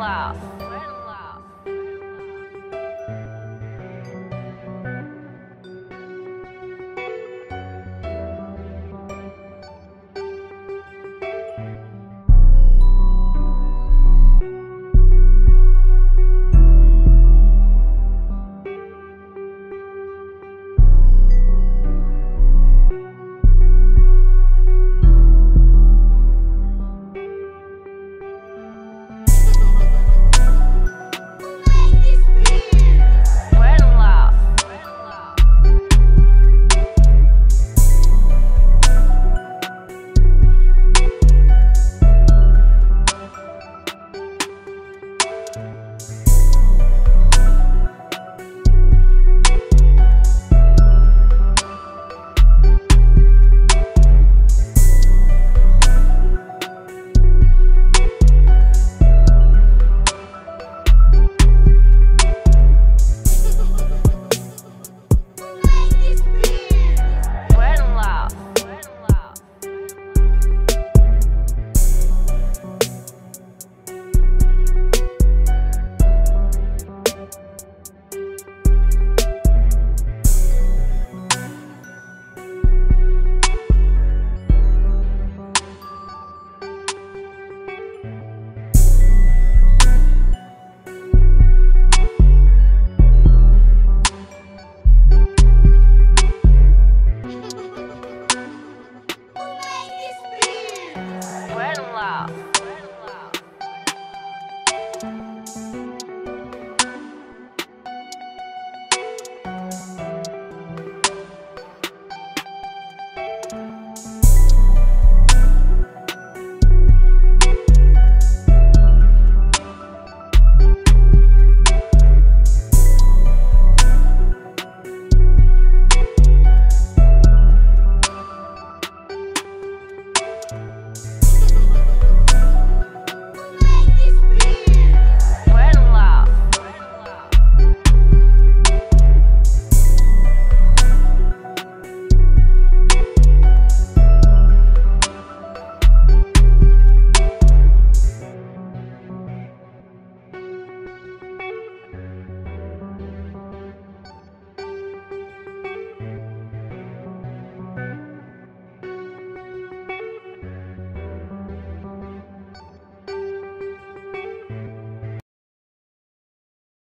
laugh.